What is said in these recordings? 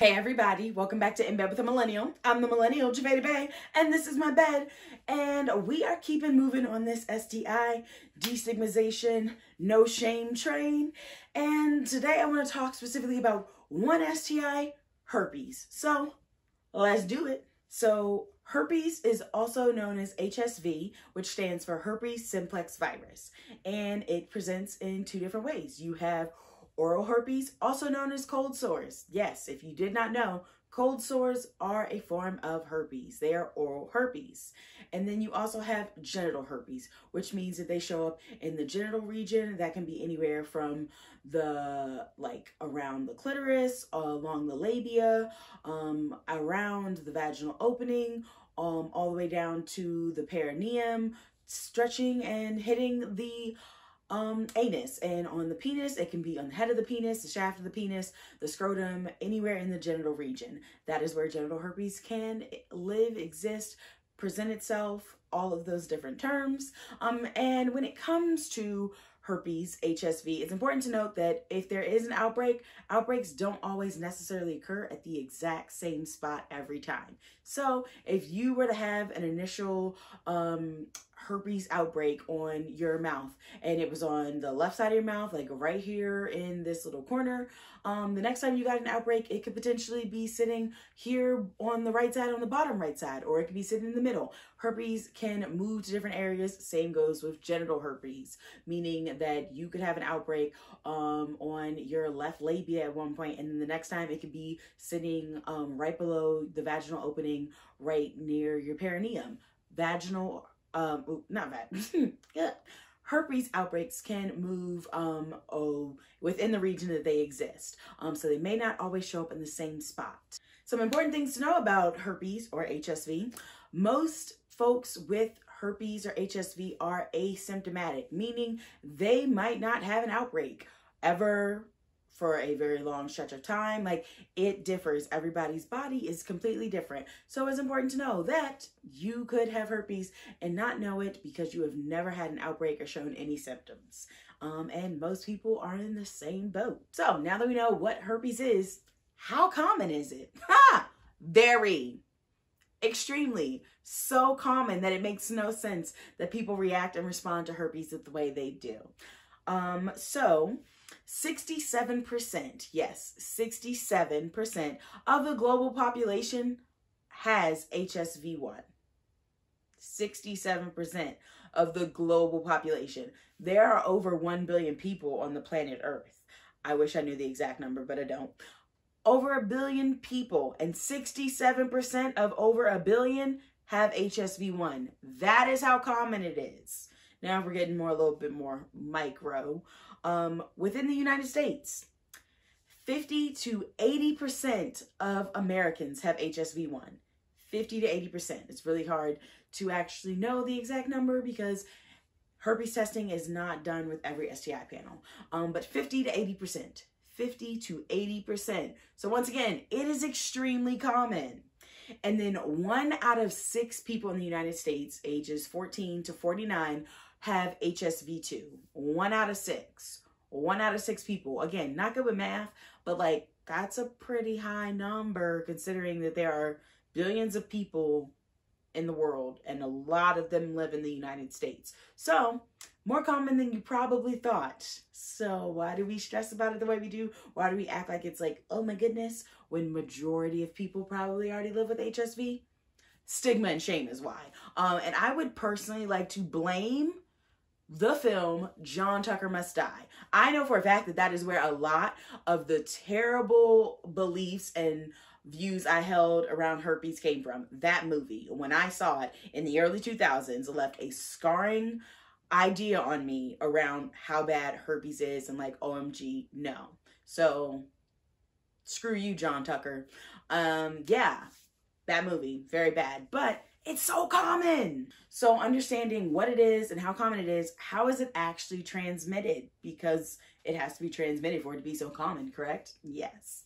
Hey everybody, welcome back to In Bed with a Millennial. I'm the Millennial Javay da BAE, and this is my bed. And we are keeping moving on this STI destigmatization, no shame train. And today I want to talk specifically about one STI, herpes. So let's do it. So herpes is also known as HSV, which stands for herpes simplex virus. And it presents in two different ways. You have Oral herpes, also known as cold sores. Yes, if you did not know, cold sores are a form of herpes. They are oral herpes. And then you also have genital herpes, which means that they show up in the genital region. That can be anywhere from the, like, around the clitoris, along the labia, um, around the vaginal opening, um, all the way down to the perineum, stretching and hitting the um, anus. And on the penis, it can be on the head of the penis, the shaft of the penis, the scrotum, anywhere in the genital region. That is where genital herpes can live, exist, present itself, all of those different terms. Um, and when it comes to herpes, HSV, it's important to note that if there is an outbreak, outbreaks don't always necessarily occur at the exact same spot every time. So if you were to have an initial um, herpes outbreak on your mouth and it was on the left side of your mouth, like right here in this little corner, um, the next time you got an outbreak, it could potentially be sitting here on the right side, on the bottom right side, or it could be sitting in the middle. Herpes can move to different areas. Same goes with genital herpes, meaning that you could have an outbreak um, on your left labia at one point, and then the next time it could be sitting um, right below the vaginal opening, right near your perineum. Vaginal, um, not that. herpes outbreaks can move um, oh, within the region that they exist. Um, so they may not always show up in the same spot. Some important things to know about herpes or HSV. Most folks with herpes or HSV are asymptomatic, meaning they might not have an outbreak ever for a very long stretch of time. Like it differs. Everybody's body is completely different. So it's important to know that you could have herpes and not know it because you have never had an outbreak or shown any symptoms. Um, and most people are in the same boat. So now that we know what herpes is, how common is it? Ha! Very. Extremely. So common that it makes no sense that people react and respond to herpes the way they do. Um, so 67%, yes, 67% of the global population has HSV1. 67% of the global population. There are over 1 billion people on the planet Earth. I wish I knew the exact number, but I don't. Over a billion people, and 67% of over a billion have HSV1. That is how common it is. Now we're getting more, a little bit more micro. Um, within the United States, 50 to 80% of Americans have HSV1. 50 to 80%. It's really hard to actually know the exact number because herpes testing is not done with every STI panel. Um, but 50 to 80%. 50 to 80%. So once again, it is extremely common. And then one out of six people in the United States, ages 14 to 49, have HSV2. One out of six. One out of six people. Again, not good with math, but like that's a pretty high number considering that there are billions of people in the world and a lot of them live in the United States. So, more common than you probably thought. So, why do we stress about it the way we do? Why do we act like it's like, oh my goodness, when majority of people probably already live with HSV? Stigma and shame is why. Um, and I would personally like to blame the film John Tucker Must Die. I know for a fact that that is where a lot of the terrible beliefs and views I held around herpes came from. That movie, when I saw it in the early 2000s, left a scarring idea on me around how bad herpes is and like, OMG, no. So, screw you, John Tucker. Um, yeah, that movie, very bad. But it's so common. So understanding what it is and how common it is, how is it actually transmitted? Because it has to be transmitted for it to be so common, correct? Yes.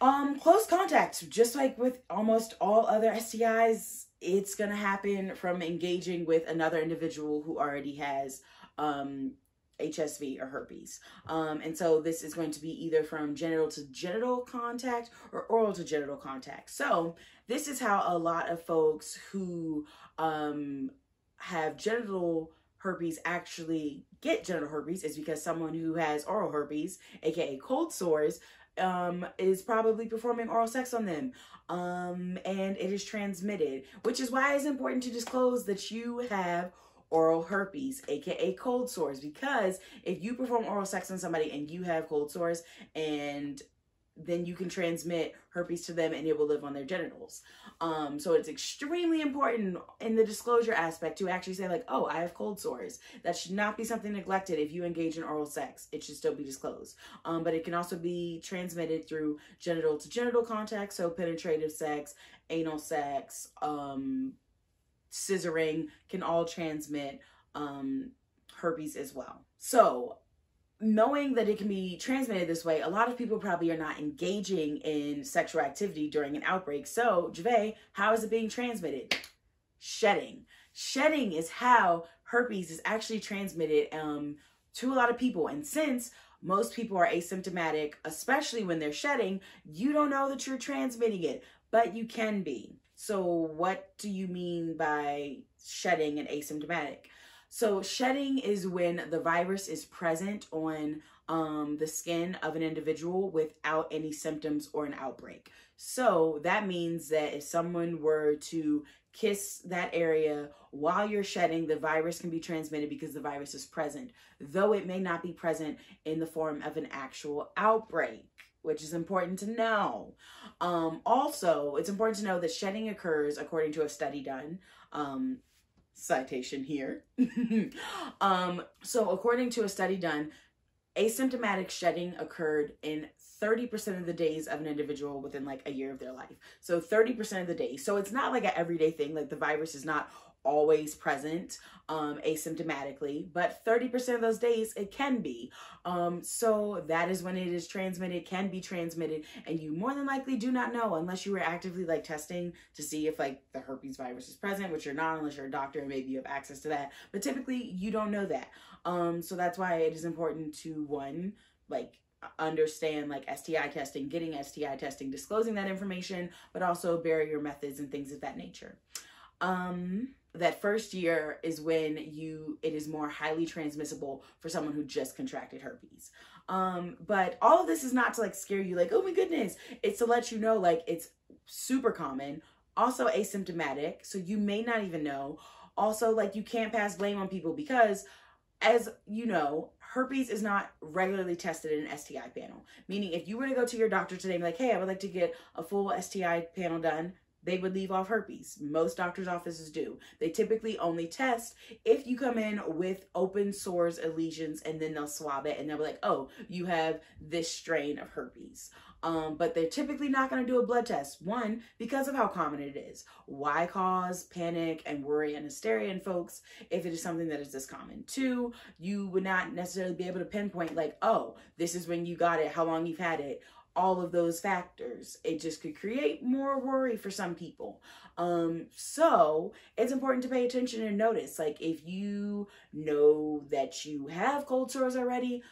Um, close contact, just like with almost all other STIs, it's gonna happen from engaging with another individual who already has um HSV or herpes. Um, and so this is going to be either from genital to genital contact or oral to genital contact. So this is how a lot of folks who um, have genital herpes actually get genital herpes is because someone who has oral herpes, aka cold sores, um, is probably performing oral sex on them. Um, and it is transmitted, which is why it's important to disclose that you have oral herpes, aka cold sores, because if you perform oral sex on somebody and you have cold sores and then you can transmit herpes to them and it will live on their genitals. Um, so it's extremely important in the disclosure aspect to actually say like, oh, I have cold sores. That should not be something neglected if you engage in oral sex. It should still be disclosed. Um, but it can also be transmitted through genital to genital contact, so penetrative sex, anal sex, um, scissoring can all transmit um, herpes as well. So knowing that it can be transmitted this way, a lot of people probably are not engaging in sexual activity during an outbreak. So, Jave, how is it being transmitted? Shedding. Shedding is how herpes is actually transmitted um, to a lot of people. And since most people are asymptomatic, especially when they're shedding, you don't know that you're transmitting it, but you can be. So, what do you mean by shedding and asymptomatic? So, shedding is when the virus is present on um, the skin of an individual without any symptoms or an outbreak. So, that means that if someone were to kiss that area while you're shedding, the virus can be transmitted because the virus is present, though it may not be present in the form of an actual outbreak which is important to know. Um, also, it's important to know that shedding occurs according to a study done. Um, citation here. um, so, according to a study done, asymptomatic shedding occurred in 30% of the days of an individual within like a year of their life. So 30% of the days. So it's not like an everyday thing. Like the virus is not always present um, asymptomatically, but 30% of those days it can be. Um, so that is when it is transmitted, can be transmitted, and you more than likely do not know unless you were actively like testing to see if like the herpes virus is present, which you're not unless you're a doctor and maybe you have access to that. But typically you don't know that. Um, so that's why it is important to one, like understand like STI testing, getting STI testing, disclosing that information, but also barrier methods and things of that nature. Um, that first year is when you it is more highly transmissible for someone who just contracted herpes. Um but all of this is not to like scare you like oh my goodness it's to let you know like it's super common also asymptomatic so you may not even know. Also like you can't pass blame on people because as you know herpes is not regularly tested in an STI panel. Meaning if you were to go to your doctor today and be like hey I would like to get a full STI panel done they would leave off herpes. Most doctor's offices do. They typically only test if you come in with open sores or lesions and then they'll swab it and they'll be like, oh, you have this strain of herpes. Um, but they're typically not going to do a blood test. One, because of how common it is. Why cause panic and worry and hysteria in folks if it is something that is this common? Two, you would not necessarily be able to pinpoint, like, oh, this is when you got it, how long you've had it, all of those factors. It just could create more worry for some people. Um, so it's important to pay attention and notice. Like if you know that you have cold sores already,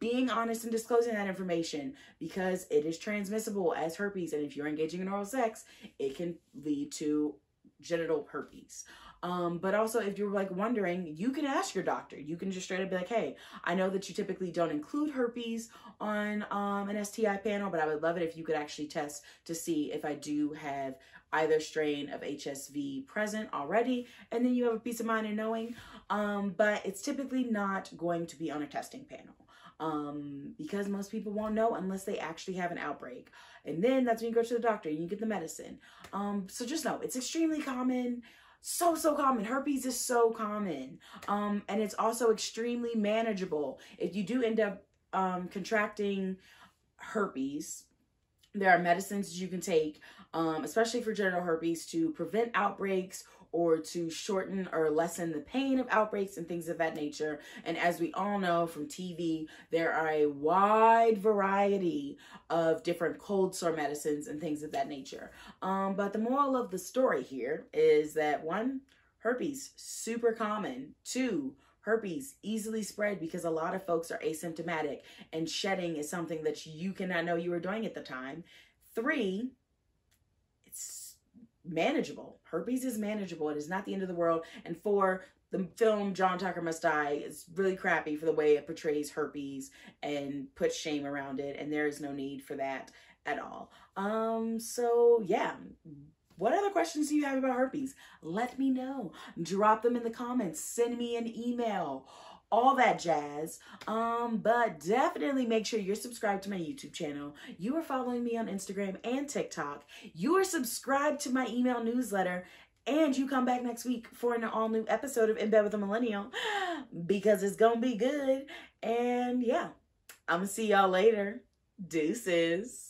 being honest and disclosing that information because it is transmissible as herpes. And if you're engaging in oral sex, it can lead to genital herpes. Um, but also, if you're like wondering, you can ask your doctor. You can just straight up be like, hey, I know that you typically don't include herpes on um, an STI panel, but I would love it if you could actually test to see if I do have either strain of HSV present already, and then you have a peace of mind in knowing. Um, but it's typically not going to be on a testing panel um, because most people won't know unless they actually have an outbreak. And then that's when you go to the doctor and you get the medicine. Um, so just know it's extremely common so so common. Herpes is so common. Um and it's also extremely manageable. If you do end up um contracting herpes there are medicines you can take um especially for genital herpes to prevent outbreaks or to shorten or lessen the pain of outbreaks and things of that nature. And as we all know from TV, there are a wide variety of different cold sore medicines and things of that nature. Um, but the moral of the story here is that one, herpes, super common. Two, herpes easily spread because a lot of folks are asymptomatic and shedding is something that you cannot know you were doing at the time. Three, it's manageable. Herpes is manageable. It is not the end of the world. And four, the film John Tucker Must Die is really crappy for the way it portrays herpes and puts shame around it. And there is no need for that at all. Um, so yeah. What other questions do you have about herpes? Let me know. Drop them in the comments. Send me an email all that jazz. Um, but definitely make sure you're subscribed to my YouTube channel. You are following me on Instagram and TikTok. You are subscribed to my email newsletter. And you come back next week for an all new episode of In Bed with a Millennial because it's going to be good. And yeah, I'm going to see y'all later. Deuces.